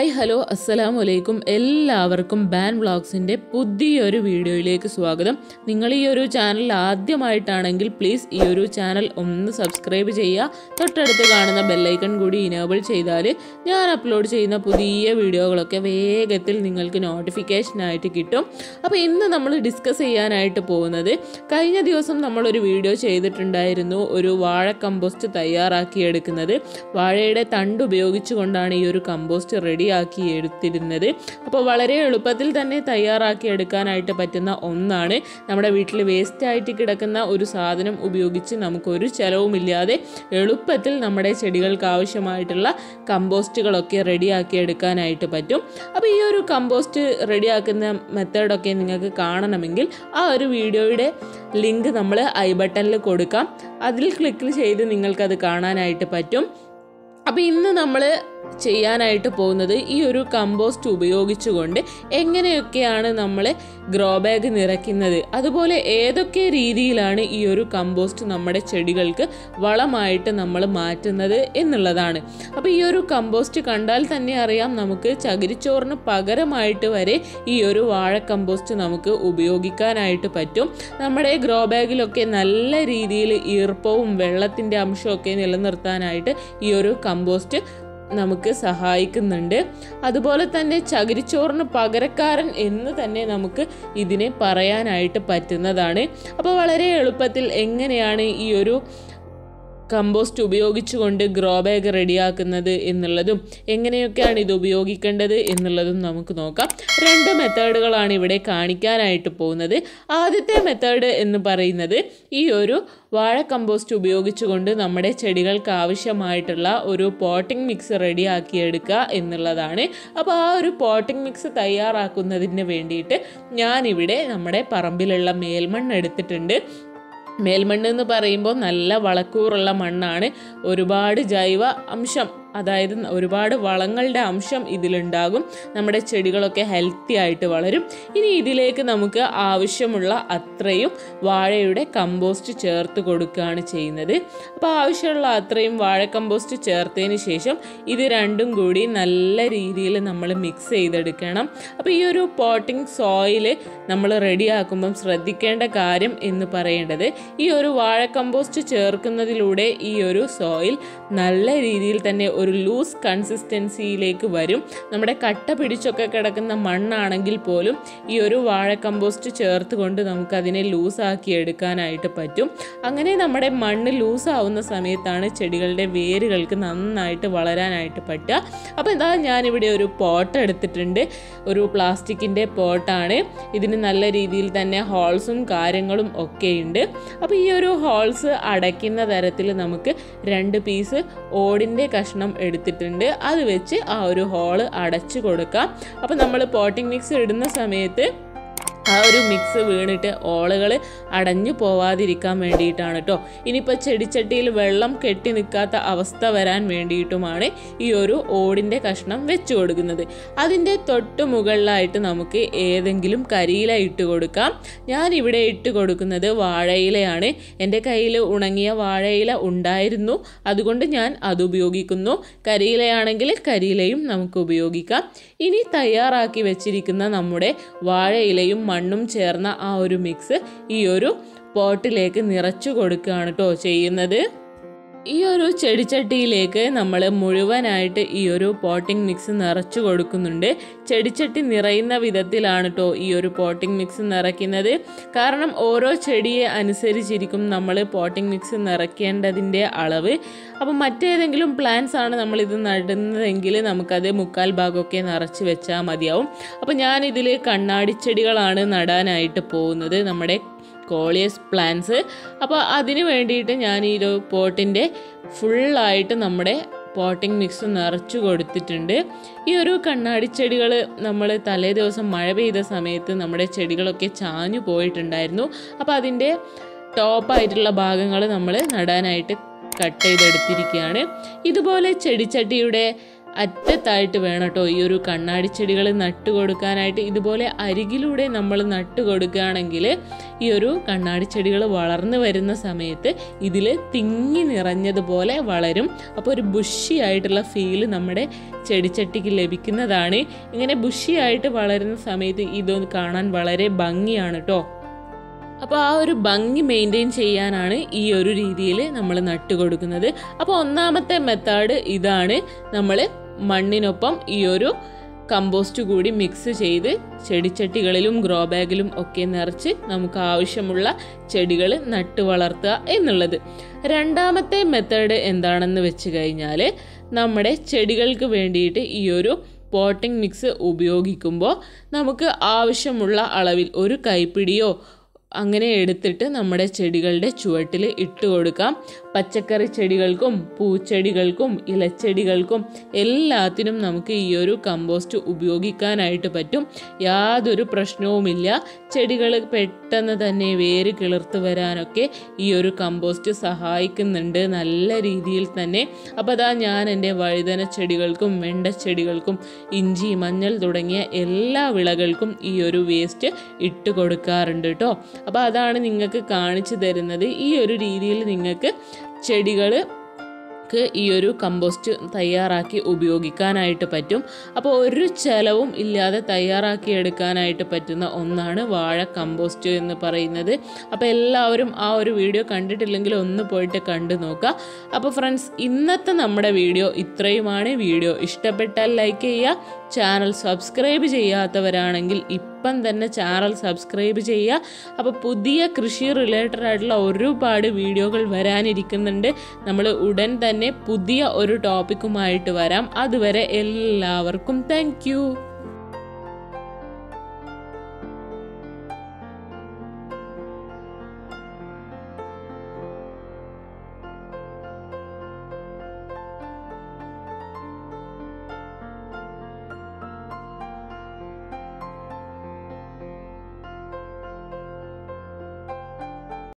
Hi hello അസ്സലാമു വലൈക്കും എല്ലാവർക്കും ബാൻ വ്ളോഗ്സിന്റെ പുതിയൊരു വീഡിയോയിലേക്ക് സ്വാഗതം. നിങ്ങൾ ഈ ഒരു ചാനൽ ആദ്യമായിട്ടാണെങ്കിൽ പ്ലീസ് ഈ ഒരു ചാനൽ ഒന്ന് സബ്സ്ക്രൈബ് ചെയ്യുക. തൊട്ടടുത്ത് കാണുന്ന ബെല്ലൈക്കൺ കൂടി ഇനേബിൾ ചെയ്താൽ ഞാൻ അപ്ലോഡ് ചെയ്യുന്ന പുതിയ വീഡിയോകളൊക്കെ വേഗത്തിൽ നിങ്ങൾക്ക് നോട്ടിഫിക്കേഷനായിട്ട് കിട്ടും. അപ്പോൾ ഇന്ന് നമ്മൾ ഡിസ്കസ് ചെയ്യാനായിട്ട് പോകുന്നത് കഴിഞ്ഞ ദിവസം നമ്മളൊരു വീഡിയോ ചെയ്തിട്ടുണ്ടായിരുന്നു ഒരു വാഴ കമ്പോസ്റ്റ് തയ്യാറാക്കിയെടുക്കുന്നത്. വാഴയുടെ തണ്ട് ഉപയോഗിച്ചുകൊണ്ടാണ് ഈ ഒരു കമ്പോസ്റ്റ് റെഡിയാക്കി എടുത്തിരുന്നത്. അപ്പോൾ വളരെ എളുപ്പത്തിൽ തന്നെ തയ്യാറാക്കി എടുക്കാനായിട്ട് പറ്റുന്ന ഒന്നാണ്. നമ്മുടെ വീട്ടിൽ വേസ്റ്റ് ആയിട്ട് കിടക്കുന്ന ഒരു സാധനം ഉപയോഗിച്ച് നമുക്കൊരു ചിലവുമില്ലാതെ എളുപ്പത്തിൽ നമ്മുടെ ചെടികൾക്ക് ആവശ്യമായിട്ടുള്ള കമ്പോസ്റ്റുകളൊക്കെ റെഡിയാക്കി എടുക്കാനായിട്ട് പറ്റും. അപ്പോൾ ഈ ഒരു കമ്പോസ്റ്റ് റെഡിയാക്കുന്ന മെത്തേഡൊക്കെ നിങ്ങൾക്ക് കാണണമെങ്കിൽ ആ ഒരു വീഡിയോയുടെ ലിങ്ക് നമ്മൾ ഐ ബട്ടണിൽ കൊടുക്കാം. അതിൽ ക്ലിക്ക് ചെയ്ത് നിങ്ങൾക്കത് കാണാനായിട്ട് പറ്റും. അപ്പോൾ ഇന്ന് നമ്മൾ ചെയ്യാനായിട്ട് പോകുന്നത് ഈ ഒരു കമ്പോസ്റ്റ് ഉപയോഗിച്ചുകൊണ്ട് എങ്ങനെയൊക്കെയാണ് നമ്മൾ ഗ്രോ ബാഗ് നിറയ്ക്കുന്നത്? അതുപോലെ ഏതൊക്കെ രീതിയിലാണ് ഈ ഒരു കമ്പോസ്റ്റ് നമ്മുടെ ചെടികൾക്ക് വളമായിട്ട് നമ്മൾ മാറ്റുന്നത് എന്നുള്ളതാണ്. അപ്പോൾ ഈ ഒരു കമ്പോസ്റ്റ് കണ്ടാൽ തന്നെ അറിയാം നമുക്ക് ചകിരിച്ചോറിന് പകരമായിട്ട് വരെ ഈ ഒരു വാഴ കമ്പോസ്റ്റ് നമുക്ക് ഉപയോഗിക്കാനായിട്ട് പറ്റും. നമ്മുടെ ഗ്രോ ബാഗിലൊക്കെ നല്ല രീതിയിൽ ഈർപ്പവും വെള്ളത്തിന്റെ അംശമൊക്കെ നിലനിർത്താനായിട്ട് ഈ ഒരു കമ്പോസ്റ്റ് നമുക്ക് സഹായിക്കുന്നുണ്ട്. അതുപോലെ തന്നെ ചകിരിച്ചോറിന് പകരക്കാരൻ എന്ന് തന്നെ നമുക്ക് ഇതിനെ പറയാനായിട്ട് പറ്റുന്നതാണ്. അപ്പോൾ വളരെ എളുപ്പത്തിൽ എങ്ങനെയാണ് ഈ ഒരു കമ്പോസ്റ്റ് ഉപയോഗിച്ചുകൊണ്ട് ഗ്രോ ബാഗ് റെഡിയാക്കുന്നത് എന്നുള്ളതും എങ്ങനെയൊക്കെയാണ് ഇത് ഉപയോഗിക്കേണ്ടത് എന്നുള്ളതും നമുക്ക് നോക്കാം. രണ്ട് മെത്തേഡുകളാണ് ഇവിടെ കാണിക്കാനായിട്ട് പോകുന്നത്. ആദ്യത്തെ മെത്തേഡ് എന്ന് പറയുന്നത് ഈ ഒരു വാഴ കമ്പോസ്റ്റ് ഉപയോഗിച്ചുകൊണ്ട് നമ്മുടെ ചെടികൾക്ക് ആവശ്യമായിട്ടുള്ള ഒരു പോട്ടിംഗ് മിക്സ് റെഡിയാക്കി എടുക്കുക എന്നുള്ളതാണ്. അപ്പോൾ ആ ഒരു പോട്ടിംഗ് മിക്സ് തയ്യാറാക്കുന്നതിന് വേണ്ടിയിട്ട് ഞാനിവിടെ നമ്മുടെ പറമ്പിലുള്ള മേൽമണ്ണ് എടുത്തിട്ടുണ്ട്. മേൽമണ്ണ് എന്ന് പറയുമ്പോൾ നല്ല വളക്കൂറുള്ള മണ്ണാണ്. ഒരുപാട് ജൈവ അംശം. അതായത് ഒരുപാട് വളങ്ങളുടെ അംശം ഇതിലുണ്ടാകും. നമ്മുടെ ചെടികളൊക്കെ ഹെൽത്തി ആയിട്ട് വളരും. ഇനി ഇതിലേക്ക് നമുക്ക് ആവശ്യമുള്ള അത്രയും വാഴയുടെ കമ്പോസ്റ്റ് ചേർത്ത് കൊടുക്കുകയാണ് ചെയ്യുന്നത്. അപ്പോൾ ആവശ്യമുള്ള അത്രയും വാഴ കമ്പോസ്റ്റ് ചേർത്തതിന് ശേഷം ഇത് രണ്ടും കൂടി നല്ല രീതിയിൽ നമ്മൾ മിക്സ് ചെയ്തെടുക്കണം. അപ്പോൾ ഈ ഒരു പോട്ടിംഗ് സോയിൽ നമ്മൾ റെഡിയാക്കുമ്പം ശ്രദ്ധിക്കേണ്ട കാര്യം എന്ന് പറയേണ്ടത് ഈ ഒരു വാഴ കമ്പോസ്റ്റ് ചേർക്കുന്നതിലൂടെ ഈ ഒരു സോയിൽ നല്ല രീതിയിൽ തന്നെ ഒരു ലൂസ് കൺസിസ്റ്റൻസിയിലേക്ക് വരും. നമ്മുടെ കട്ട പിടിച്ചൊക്കെ കിടക്കുന്ന മണ്ണാണെങ്കിൽ പോലും ഈ ഒരു വാഴ കമ്പോസ്റ്റ് ചേർത്ത് കൊണ്ട് നമുക്കതിനെ ലൂസാക്കി എടുക്കാനായിട്ട് പറ്റും. അങ്ങനെ നമ്മുടെ മണ്ണ് ലൂസാവുന്ന സമയത്താണ് ചെടികളുടെ വേരുകൾക്ക് നന്നായിട്ട് വളരാനായിട്ട് പറ്റുക. അപ്പോൾ ഇതാ ഞാനിവിടെ ഒരു പോട്ട് എടുത്തിട്ടുണ്ട്. ഒരു പ്ലാസ്റ്റിക്കിന്റെ പോട്ടാണ്. ഇതിന് നല്ല രീതിയിൽ തന്നെ ഹോൾസും കാര്യങ്ങളും ഒക്കെ ഉണ്ട് അപ്പോൾ ഈ ഒരു ഹോൾസ് അടയ്ക്കുന്ന തരത്തിൽ നമുക്ക് രണ്ട് പീസ് ഓടിന്റെ കഷ്ണം എടുത്തിട്ടുണ്ട്. അത് വെച്ച് ആ ഒരു ഹോൾ അടച്ചു കൊടുക്കാം. അപ്പോൾ നമ്മൾ പോട്ടിംഗ് മിക്സ് ഇടുന്ന സമയത്ത് ആ ഒരു മിക്സ് വീണിട്ട് ഓളുകൾ അടഞ്ഞു പോവാതിരിക്കാൻ വേണ്ടിയിട്ടാണ് കേട്ടോ ഇനിയിപ്പോൾ ചെടിച്ചട്ടിയിൽ വെള്ളം കെട്ടി നിൽക്കാത്ത അവസ്ഥ വരാൻ വേണ്ടിയിട്ടുമാണ് ഈ ഒരു ഓടിന്റെ കഷ്ണം വെച്ചു കൊടുക്കുന്നത്. അതിന്റെ തൊട്ട് മുകളിലായിട്ട് നമുക്ക് ഏതെങ്കിലും കരിയില ഇട്ട് കൊടുക്കാം. ഞാൻ ഇവിടെ ഇട്ട് കൊടുക്കുന്നത് വാഴയിലയാണ്. എന്റെ കയ്യിൽ ഉണങ്ങിയ വാഴയില ഉണ്ടായിരുന്നു. അതുകൊണ്ട് ഞാൻ അത് ഉപയോഗിക്കുന്നു. കരിയിലയാണെങ്കിൽ കരിയിലയും നമുക്ക് ഉപയോഗിക്കാം. ഇനി തയ്യാറാക്കി വെച്ചിരിക്കുന്ന നമ്മുടെ വാഴയിലയും ചേർന്ന ആ ഒരു മിക്സ് ഈ ഒരു പോട്ടിലേക്ക് നിറച്ചു കൊടുക്കുകയാണ് കേട്ടോ ചെയ്യുന്നത്. ഈ ഒരു ചെടിച്ചട്ടിയിലേക്ക് നമ്മൾ മുഴുവനായിട്ട് ഈ ഒരു പോട്ടിംഗ് മിക്സ് നിറച്ചു കൊടുക്കുന്നുണ്ട്. ചെടിച്ചട്ടി നിറയുന്ന വിധത്തിലാണ് കേട്ടോ ഈ ഒരു പോട്ടിംഗ് മിക്സ് നിറയ്ക്കുന്നത്. കാരണം ഓരോ ചെടിയെ അനുസരിച്ചിരിക്കും നമ്മൾ പോട്ടിംഗ് മിക്സ് നിറയ്ക്കേണ്ടതിന്റെ അളവ്. അപ്പോൾ മറ്റേതെങ്കിലും പ്ലാന്റ്സ് ആണ് നമ്മളിത് നടുന്നതെങ്കിൽ നമുക്കത് മുക്കാൽ ഭാഗമൊക്കെ നിറച്ച് വെച്ചാൽ മതിയാവും. അപ്പം ഞാനിതിൽ കണ്ണാടിച്ചെടികളാണ് നടാനായിട്ട് പോകുന്നത്. നമ്മുടെ കോളിയസ് പ്ലാന്റ്സ്. അപ്പോൾ അതിന് വേണ്ടിയിട്ട് ഞാൻ ഈ ഒരു പോട്ടിന്റെ ഫുള്ളായിട്ട് നമ്മുടെ പോട്ടിംഗ് മിക്സ് നിറച്ചു കൊടുത്തിട്ടുണ്ട്. ഈ ഒരു കണ്ണാടി കണ്ണാടിച്ചെടികൾ നമ്മൾ തലേ ദിവസം മഴ പെയ്ത സമയത്ത് നമ്മുടെ ചെടികളൊക്കെ ചാഞ്ഞു പോയിട്ടുണ്ടായിരുന്നു. അപ്പോൾ അതിന്റെ ടോപ്പായിട്ടുള്ള ഭാഗങ്ങൾ നമ്മൾ നടാനായിട്ട് കട്ട് ചെയ്തെടുത്തിരിക്കുകയാണ്. ഇതുപോലെ ചെടിച്ചട്ടിയുടെ അറ്റത്തായിട്ട് വേണം കേട്ടോ ഈ ഒരു കണ്ണാടി ചെടികൾ നട്ടു കൊടുക്കാനായിട്ട് ഇതുപോലെ അരികിലൂടെ നമ്മൾ നട്ടു കൊടുക്കുകയാണെങ്കിൽ ഈ ഒരു കണ്ണാടി ചെടികൾ വളർന്നു വരുന്ന സമയത്ത് ഇതിൽ തിങ്ങി നിറഞ്ഞതുപോലെ വളരും. അപ്പോൾ ഒരു ബുഷി ആയിട്ടുള്ള ഫീൽ നമ്മുടെ ചെടിച്ചട്ടിക്ക് ലഭിക്കുന്നതാണ്. ഇങ്ങനെ ബുഷി ആയിട്ട് വളരുന്ന സമയത്ത് ഇതൊന്ന് കാണാൻ വളരെ ഭംഗിയാണ് കേട്ടോ. അപ്പോൾ ആ ഒരു ഭംഗി മെയിന്റെയിൻ ചെയ്യാനാണ് ഈ ഒരു രീതിയിൽ നമ്മൾ നട്ടു കൊടുക്കുന്നത് അപ്പോൾ ഒന്നാമത്തെ മെത്തേഡ് ഇതാണ് നമ്മൾ മണ്ണിനൊപ്പം ഈ ഒരു കമ്പോസ്റ്റ് കൂടി മിക്സ് ചെയ്ത് ചെടിച്ചട്ടികളിലും ഗ്രോ ബാഗിലും ഒക്കെ നിറച്ച് നമുക്ക് ആവശ്യമുള്ള ചെടികൾ നട്ടു വളർത്തുക എന്നുള്ളത്. രണ്ടാമത്തെ മെത്തേഡ് എന്താണെന്ന് വെച്ച് കഴിഞ്ഞാൽ നമ്മുടെ ചെടികൾക്ക് വേണ്ടിയിട്ട് ഈ ഒരു പോട്ടിംഗ് മിക്സ് ഉപയോഗിക്കുമ്പോൾ നമുക്ക് ആവശ്യമുള്ള അളവിൽ ഒരു കൈപ്പിടിയോ അങ്ങനെ എടുത്തിട്ട് നമ്മുടെ ചെടികളുടെ ചുവട്ടിൽ ഇട്ട് കൊടുക്കാം. പച്ചക്കറി ചെടികൾക്കും പൂച്ചെടികൾക്കും ഇലച്ചെടികൾക്കും എല്ലാത്തിനും നമുക്ക് ഈ ഒരു കമ്പോസ്റ്റ് ഉപയോഗിക്കാനായിട്ട് പറ്റും. യാതൊരു പ്രശ്നവുമില്ല. ചെടികൾ പെട്ടെന്ന് തന്നെ വേര് കിളിർത്ത് വരാനൊക്കെ ഈ ഒരു കമ്പോസ്റ്റ് സഹായിക്കുന്നുണ്ട് നല്ല രീതിയിൽ തന്നെ. അപ്പോൾ അതാ ഞാൻ എന്റെ വഴുതന ചെടികൾക്കും വെണ്ട ചെടികൾക്കും ഇഞ്ചി മഞ്ഞൾ തുടങ്ങിയ എല്ലാ വിളകൾക്കും ഈ ഒരു വേസ്റ്റ് ഇട്ട് കൊടുക്കാറുണ്ട് കേട്ടോ അപ്പോൾ അതാണ് നിങ്ങൾക്ക് കാണിച്ചു തരുന്നത് ഈ ഒരു രീതിയിൽ നിങ്ങൾക്ക് ചെടികൾ ഈ ഒരു കമ്പോസ്റ്റ് തയ്യാറാക്കി ഉപയോഗിക്കാനായിട്ട് പറ്റും. അപ്പോൾ ഒരു ചെലവും ഇല്ലാതെ തയ്യാറാക്കി എടുക്കാനായിട്ട് പറ്റുന്ന ഒന്നാണ് വാഴ കമ്പോസ്റ്റ് എന്ന് പറയുന്നത്. അപ്പോൾ എല്ലാവരും ആ ഒരു വീഡിയോ കണ്ടിട്ടില്ലെങ്കിൽ ഒന്ന് പോയിട്ട് കണ്ടു നോക്കുക. അപ്പോൾ ഫ്രണ്ട്സ് ഇന്നത്തെ നമ്മുടെ വീഡിയോ ഇത്രയുമാണ്. വീഡിയോ ഇഷ്ടപ്പെട്ടാൽ ലൈക്ക് ചെയ്യുക. ചാനൽ സബ്സ്ക്രൈബ് ചെയ്യാത്തവരാണെങ്കിൽ ഇപ്പം തന്നെ ചാനൽ സബ്സ്ക്രൈബ് ചെയ്യുക. അപ്പോൾ പുതിയ കൃഷി റിലേറ്റഡ് ആയിട്ടുള്ള ഒരുപാട് വീഡിയോകൾ വരാനിരിക്കുന്നുണ്ട്. നമ്മൾ ഉടൻ തന്നെ പുതിയ ഒരു ടോപ്പിക്കുമായിട്ട് വരാം. അതുവരെ എല്ലാവർക്കും താങ്ക്